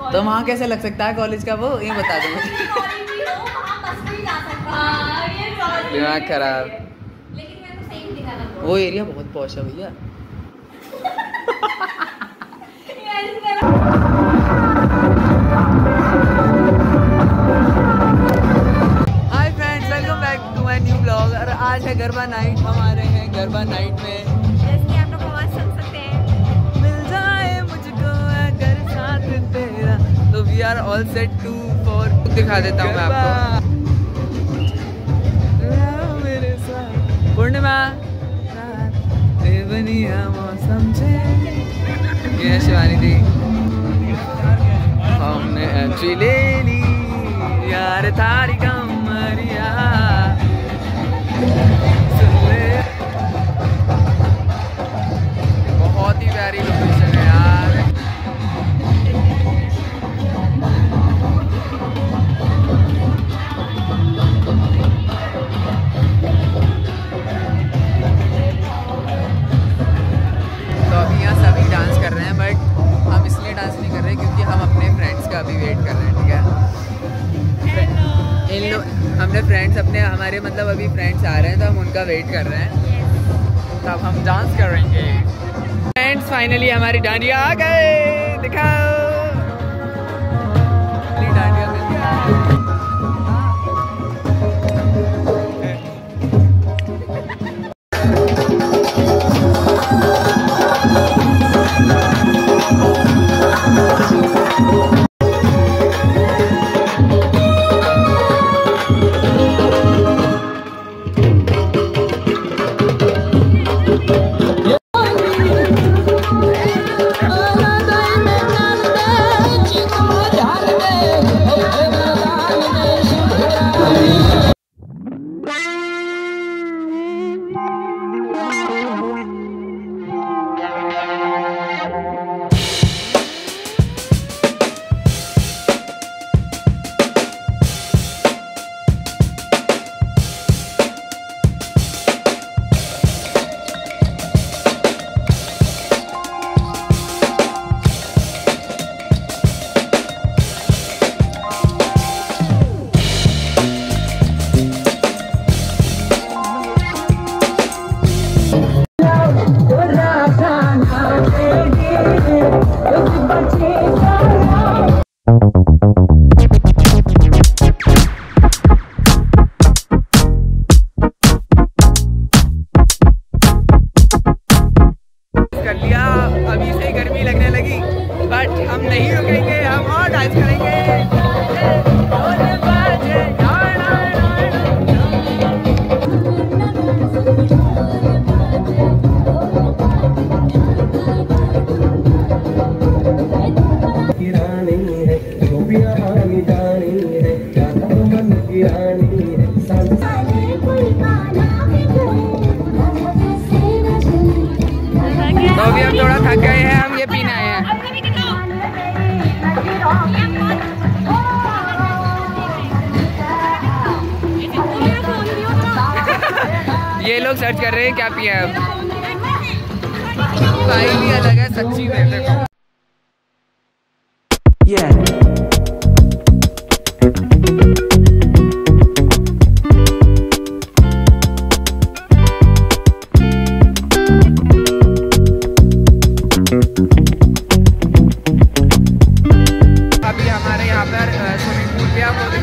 तो वहाँ कैसे लग सकता है कॉलेज का वो? ये बता दो मुझे। हाँ। दिमाग खराब। लेकिन मेरे को सही दिखाना था। वो एरिया बहुत पॉश है भैया। Hi friends welcome back to my new blog और आज है गरबा नाइट हम आ रहे हैं गरबा नाइट में। We are all set to for दिखा देता हूँ मैं आपको। मेरे साथ पूर्णिमा मौसम ये शिवानी दी। हमने एंट्री लोग फ्रेंड्स अपने हमारे मतलब अभी फ्रेंड्स आ रहे हैं तो हम उनका वेट कर रहे हैं। तब हम डांस करेंगे। फ्रेंड्स फाइनली हमारी डांडिया आ गए। दिखाओ। आनी जानी है मन की रानी है तो अभी हम थोड़ा थक गए हैं, हम ये हैं। ये लोग सर्च कर रहे हैं, क्या पिया है भाई भी अलग है, सच्ची में, देखो। Yeah,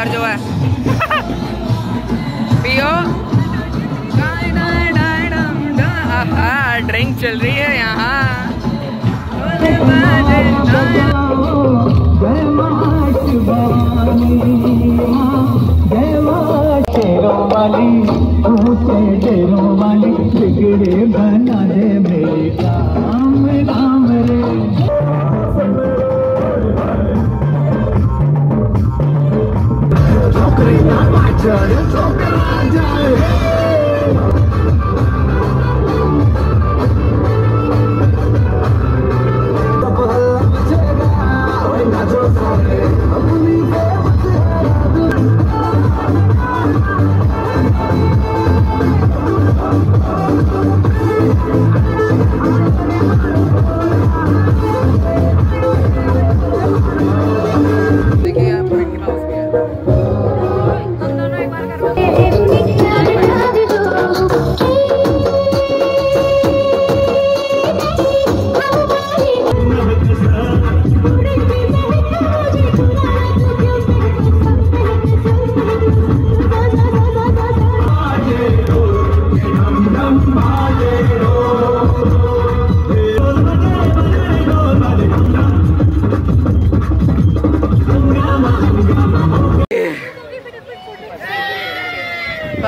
अंदर जो है पियो ड्रिंक चल रही है यहाँ it's not my turn.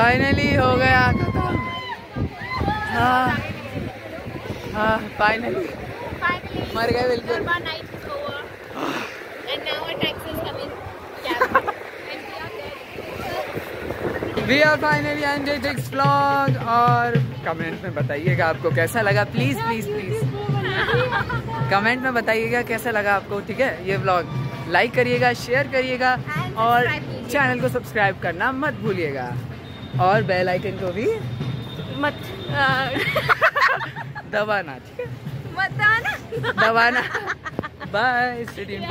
Finally हो गया। खत्म हाँ। हाँ फाइनली मर गए बिल्कुल. We are finally this vlog और कमेंट में बताइएगा आपको कैसा लगा? प्लीज़ प्लीज़ प्लीज़ कमेंट में बताइएगा। कैसा लगा आपको ठीक है? ये व्लॉग लाइक करिएगा शेयर करिएगा और चैनल को सब्सक्राइब करना मत भूलिएगा। और बेल आइकन को भी मत दबाना ठीक है? मत दबाना। दबाना बाय स्टेडियम